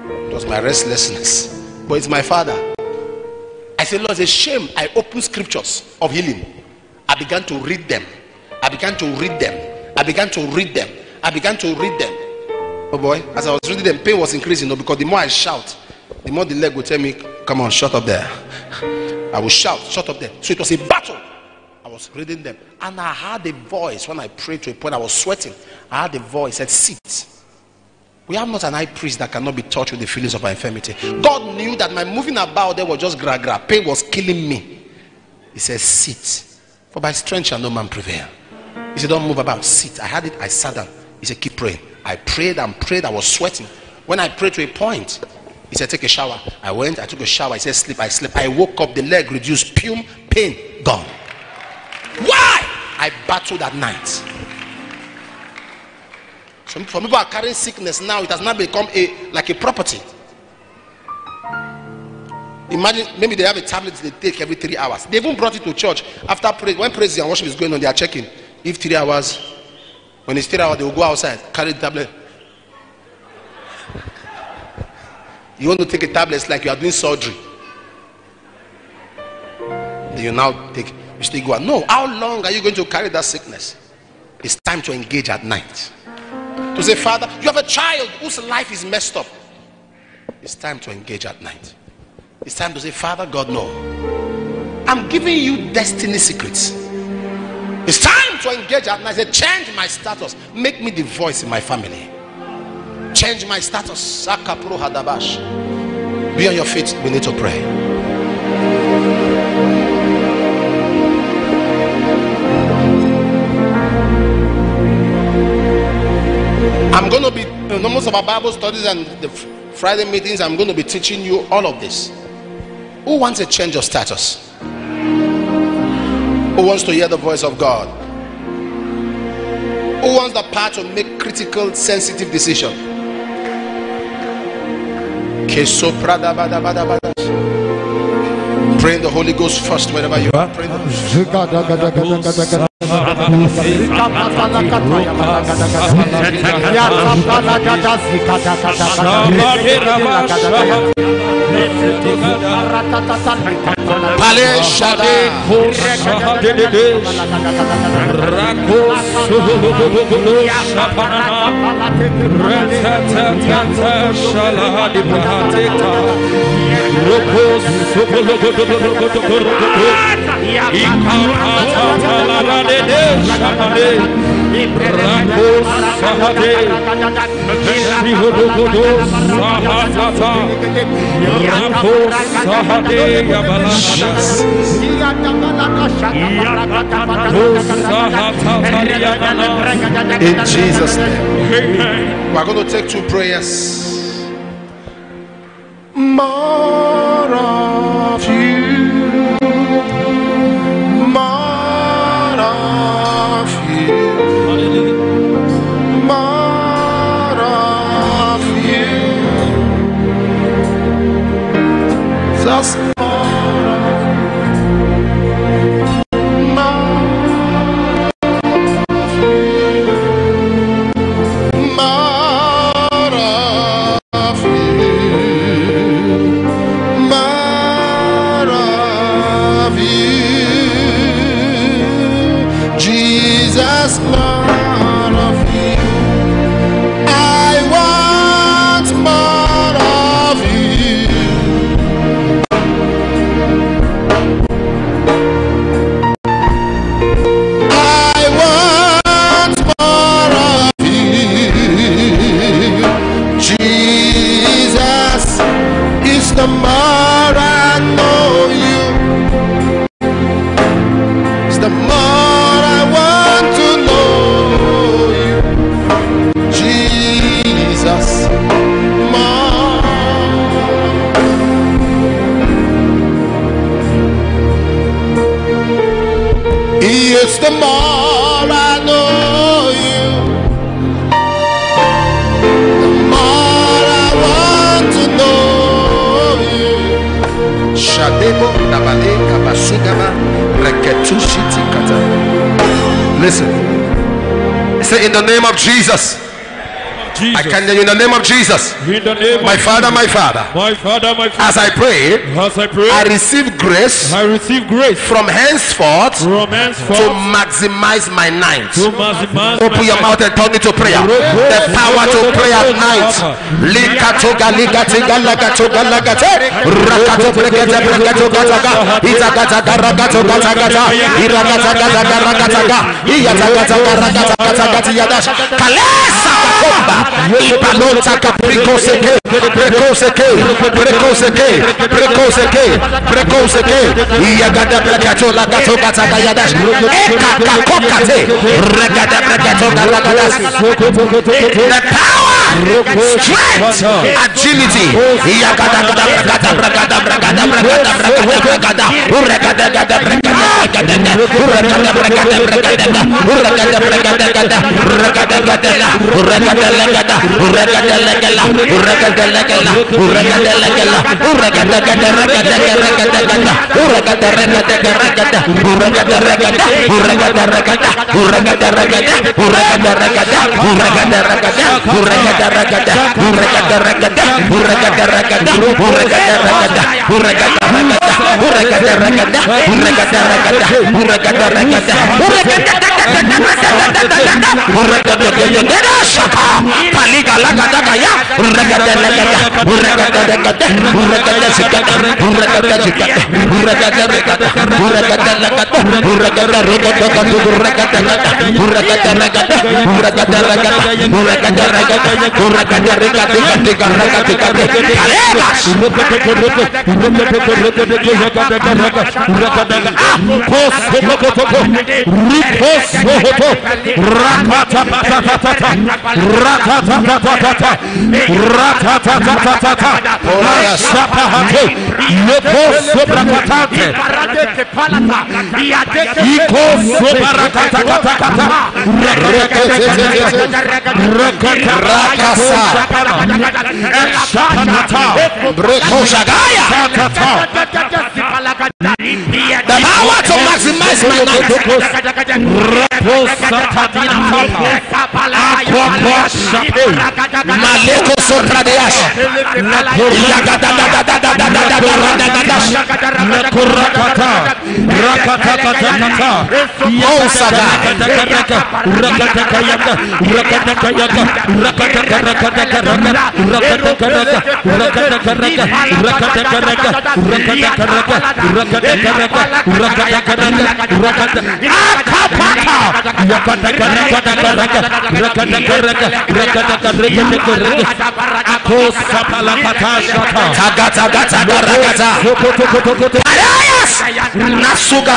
It was my restlessness. But it's my father. Said, Lord, it's a shame. I opened scriptures of healing. I began to read them. I began to read them. I began to read them. I began to read them. Oh boy, as I was reading them, pain was increasing. No, because the more I shout, the more the leg would tell me, Come on, shut up there. I will shout, shut up there. So it was a battle. I was reading them. And I had a voice when I prayed to a point, I was sweating. I had a voice that said, Sit. We have not an high priest that cannot be touched with the feelings of our infirmity. God knew that my moving about there was just gra gra. Pain was killing me. He said, Sit. For by strength shall no man prevail. He said, Don't move about. Sit. I had it. I sat down. He said, Keep praying. I prayed and prayed. I was sweating. When I prayed to a point, he said, Take a shower. I went. I took a shower. He said, Sleep. I slept. I woke up. The leg reduced. Pume. Pain. Gone. Why? I battled that night. Some, some people are carrying sickness now. It has now become a like a property. Imagine maybe they have a tablet they take every three hours. They even brought it to church after praise. When praise and worship is going on, they are checking if three hours. When it's three hours, they will go outside, carry the tablet. You want to take a tablet, like you are doing surgery. Then you now take you still go. No, how long are you going to carry that sickness? It's time to engage at night to say, Father, you have a child whose life is messed up. It's time to engage at night. It's time to say, Father God, no. I'm giving you destiny secrets. It's time to engage at night. Say, change my status. Make me the voice in my family. Change my status. Be on your feet. We need to pray. I'm going to be most of our Bible studies and the Friday meetings. I'm going to be teaching you all of this. Who wants a change of status? Who wants to hear the voice of God? Who wants the power to make critical, sensitive decision? Pray in the Holy Ghost first wherever you are. Somebody Palais Chadé, Kourakadelede, Rakos, Shapanana, Ratatata, Shalahadi Pahateta, Rokos, Ikarata, Talarade, Shapade, in Jesus' name. We are going to take two prayers. More name of Jesus. In the name My of Father, my Father. my Father, my Father, As I pray, as I pray, I receive grace I receive grace from henceforth from to maximize my night. maximize Open my your mouth and turn it to prayer. The power to pray at night. Likatoga ligatiga lagatoga lagate. Rakato brekete breketo gataga. Itagataga ragato gatagata. Iragataga laga ragataga. Iyatagataga ragatagataga tiyadash. Kalesa bomba y palota precoce que precoce que precoce que precoce que precoce que y agada precacho la gato gata gayadas eka kakokate regada precacho la gatas the power strength opportunity. Iya kata kata berkata berkata berkata berkata berkata berkata berkata berkata berkata berkata berkata berkata Uregada regada. Uregada regada. Uregada regada. Uregada regada. Uregada regada. Uregada regada. Uregada regada. Uregada regada. Uregada regada. Uregada regada. Uregada regada. Uregada Rakasa The power to maximize my Maleko sotradeas. Oh Nasuga.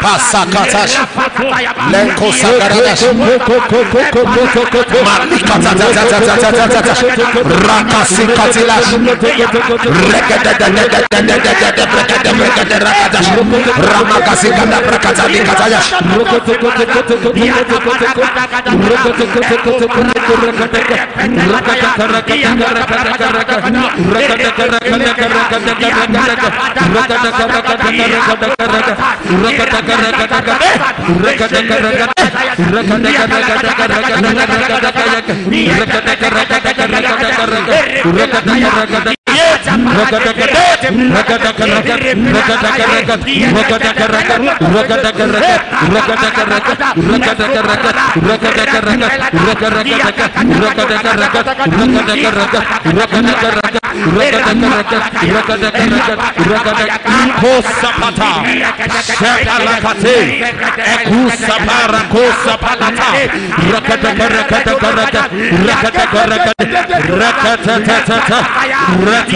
Pasakatash. Lenko. Raka நீ Rakata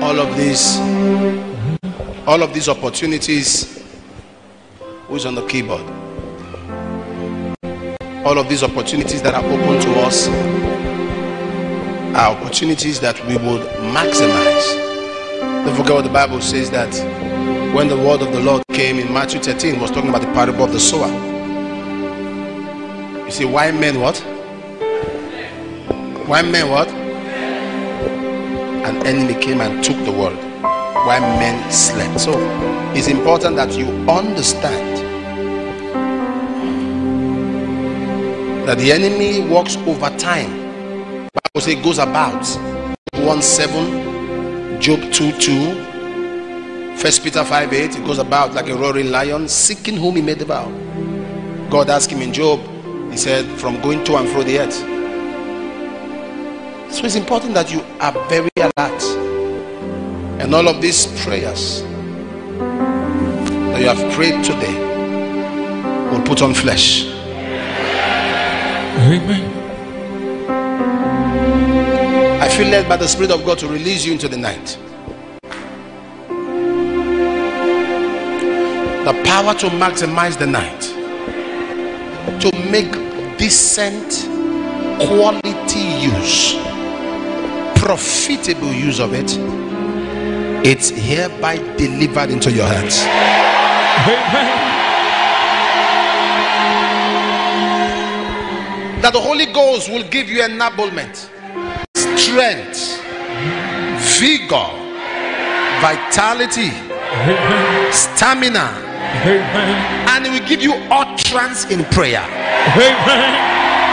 All of these, all of these opportunities, who's on the keyboard? All of these opportunities that are open to us are opportunities that we would maximize. Don't forget what the Bible says that when the word of the Lord came in Matthew 13, it was talking about the parable of the sower. You see, why men what? Why men what? An enemy came and took the world. Why men slept. So it's important that you understand that the enemy works over time. Bible says goes about. 1 7, Job 2 2, First Peter 5 8, it goes about like a roaring lion, seeking whom he may devour. God asked him in Job, he said, from going to and fro the earth. So it's important that you are very alert. And all of these prayers that you have prayed today will put on flesh. Amen. I feel led by the Spirit of God to release you into the night. The power to maximize the night, to make decent, quality use, profitable use of it, it's hereby delivered into your hands. Amen. That the Holy Ghost will give you enablement, strength, vigor, vitality, Amen. stamina, Amen. and it will give you utterance in prayer. Amen.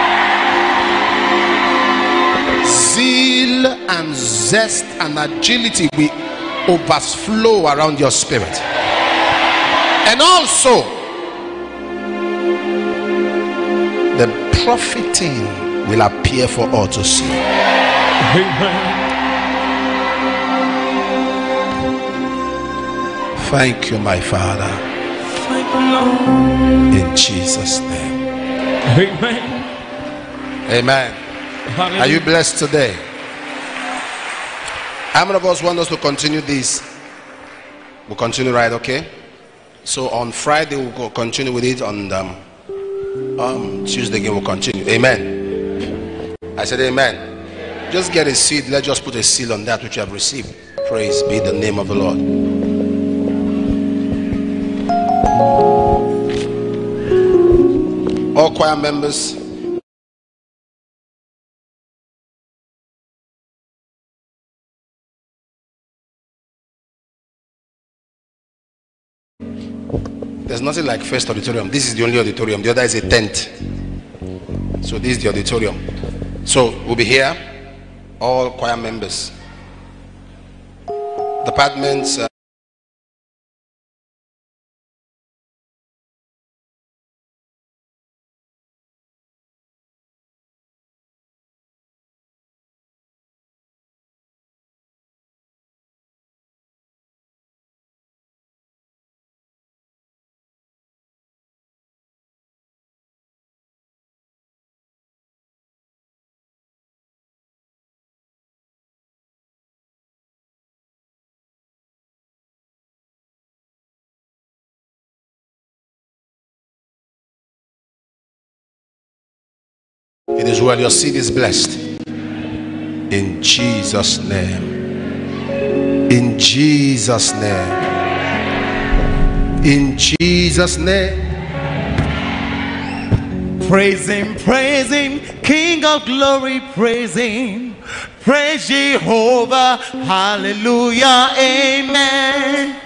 Zeal and zest and agility will overflow around your spirit. And also, the profiting will appear for all to see. Amen. Thank you, my Father, Thank you, Lord. in Jesus' name. Amen. Amen. Hallelujah. Are you blessed today? How many of us want us to continue this? We'll continue, right? Okay. So on Friday we'll go continue with it. On um, um, Tuesday again we'll continue. Amen. I said Amen. Just get a seed. Let's just put a seal on that which you have received. Praise be the name of the Lord. All choir members. Nothing like first auditorium. This is the only auditorium. The other is a tent. So this is the auditorium. So we'll be here, all choir members, departments. Uh, It is well. Your seed is blessed. In Jesus' name. In Jesus' name. In Jesus' name. Praise him, praise him, King of glory, praise him. Praise Jehovah, hallelujah, amen.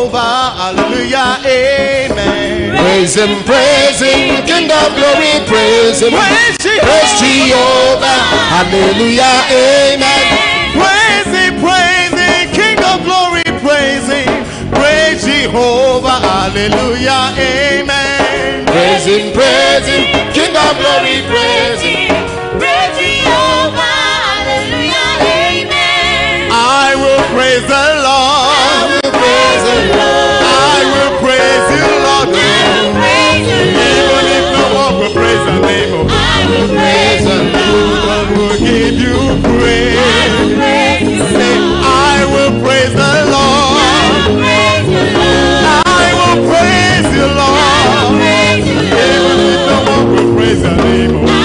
Jehovah, hallelujah, amen. Praise him, praise him, King of glory, praise him. Praise Jehovah, hallelujah, amen. Praise him, praise him, King of glory, praise him. Praise Jehovah, hallelujah, amen. Praise him, praise him, King of glory, praise him. Praise Jehovah, hallelujah, amen. I will praise the I will Praise the Lord. God, will give you praise. I will praise the Lord. the. I will praise you, Lord. No one will praise the name of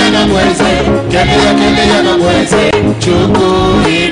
yanga mwezi, kende ya kende yanga mwezi, chukuri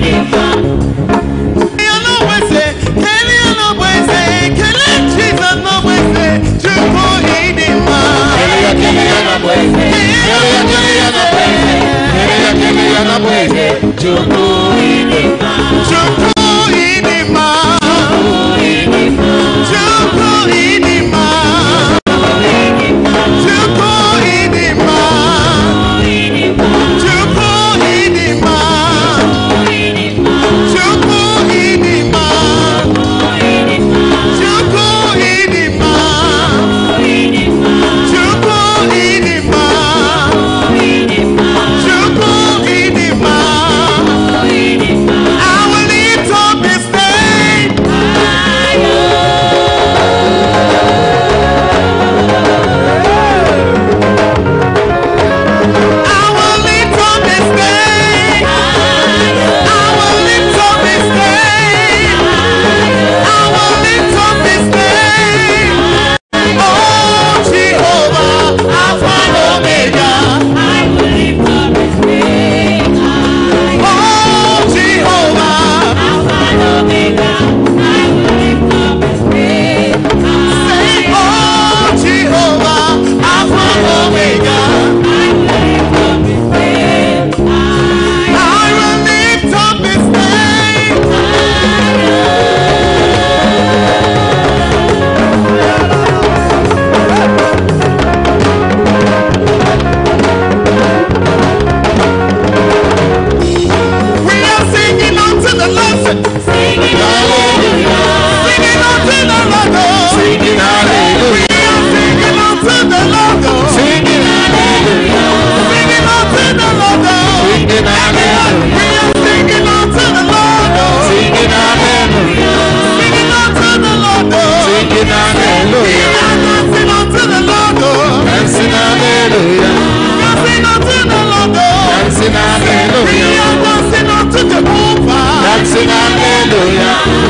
hallelujah. Dancing unto the Lord. Dancing hallelujah. We are dancing unto Jehovah. Dancing.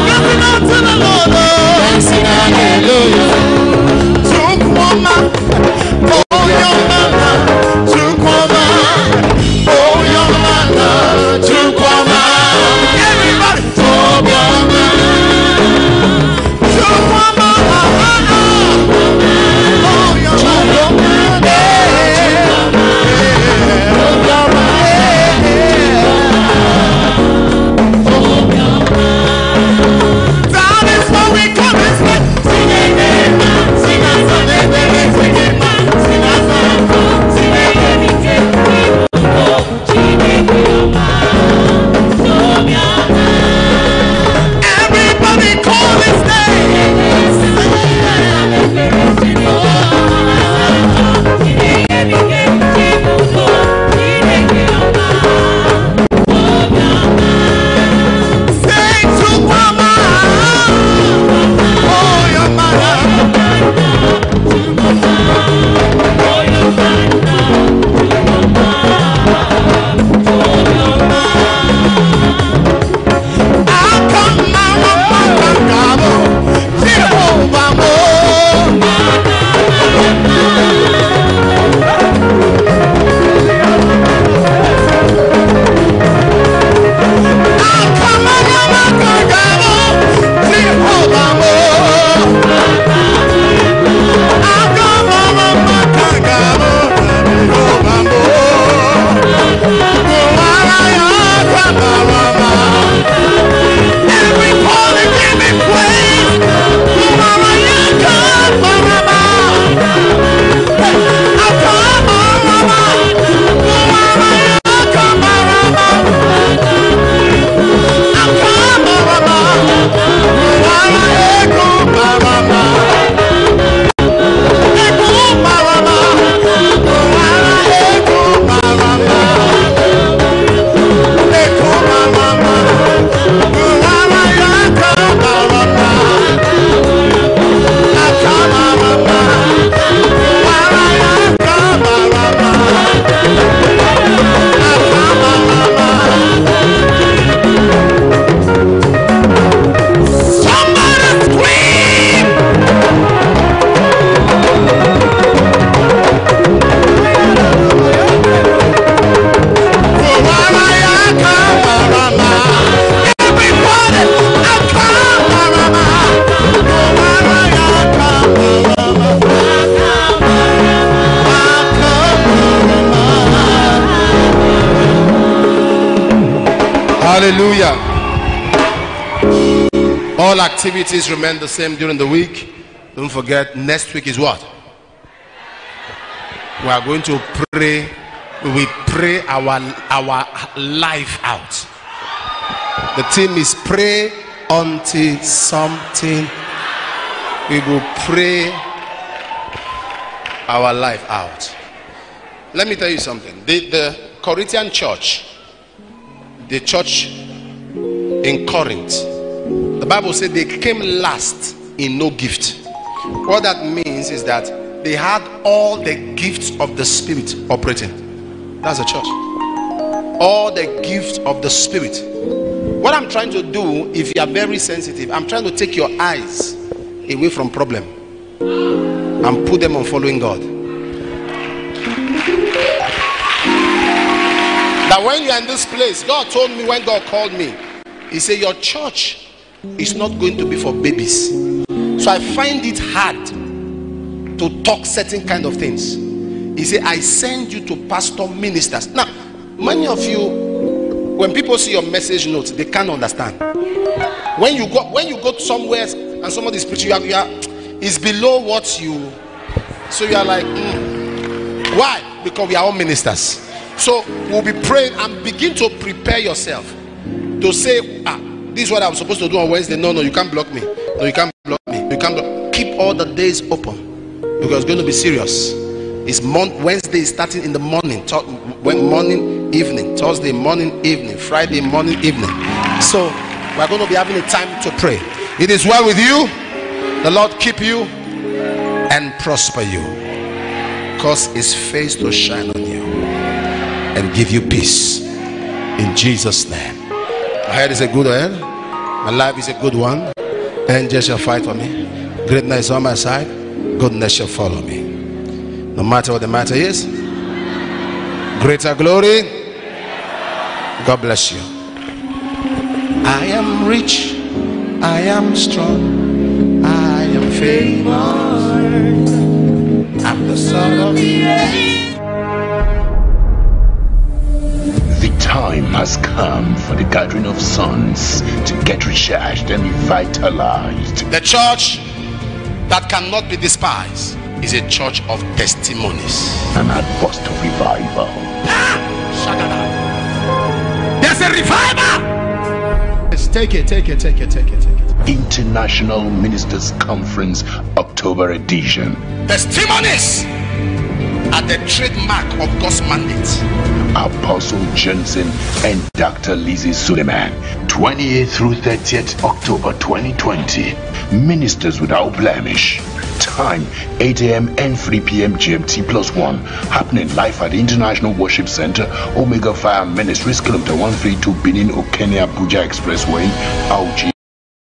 Dancing unto the Lord. Dancing hallelujah. Took woman. Hallelujah. All activities remain the same during the week. Don't forget, next week is what? We are going to pray. We pray our our life out. The theme is pray until something. We will pray our life out. Let me tell you something. The, the Corinthian church, the church in Corinth, the Bible said they came last in no gift. What that means is that they had all the gifts of the Spirit operating. That's a church. All the gifts of the Spirit. What I'm trying to do, if you are very sensitive, I'm trying to take your eyes away from problem and put them on following God. That when you are in this place, God told me when God called me, He said, Your church is not going to be for babies. So I find it hard to talk certain kind of things. He said, I send you to pastor ministers. Now, many of you, when people see your message notes, they can't understand. When you go when you go somewhere and somebody is preaching, you are, you are is below what you so you are like, "Mm." why? Because we are all ministers. So we'll be praying and begin to prepare yourself to say, ah, this is what I'm supposed to do on Wednesday. No, no, you can't block me. No, you can't block me. You can't block. Keep all the days open because it's going to be serious. It's mon- Wednesday is starting in the morning, when morning, evening, Thursday morning, evening, Friday morning, evening. So we're going to be having a time to pray. It is well with you. The Lord keep you and prosper you. Cause his face to shine on you and give you peace. In Jesus' name. My head is a good head. My life is a good one. Angels shall fight for me. Greatness on my side. Goodness shall follow me. No matter what the matter is. Greater glory. God bless you. I am rich. I am strong. I am famous. I'm the son of The time has come for the gathering of sons to get recharged and revitalized. The church that cannot be despised is a church of testimonies. An outburst of revival. Ah! There's a revival. Yes, take it, take it, take it, take it, take it. International Ministers Conference October edition. Testimonies are the trademark of God's mandate. Apostle Johnson and Dr. Lizzie Suleiman. 28th through 30th October 2020. Ministers without blemish. Time 8 a.m. and 3 p.m. GMT plus 1. Happening live at the International Worship Center, Omega Fire Ministries, Kilometer 132 Benin Okene Abuja Expressway, Auchi.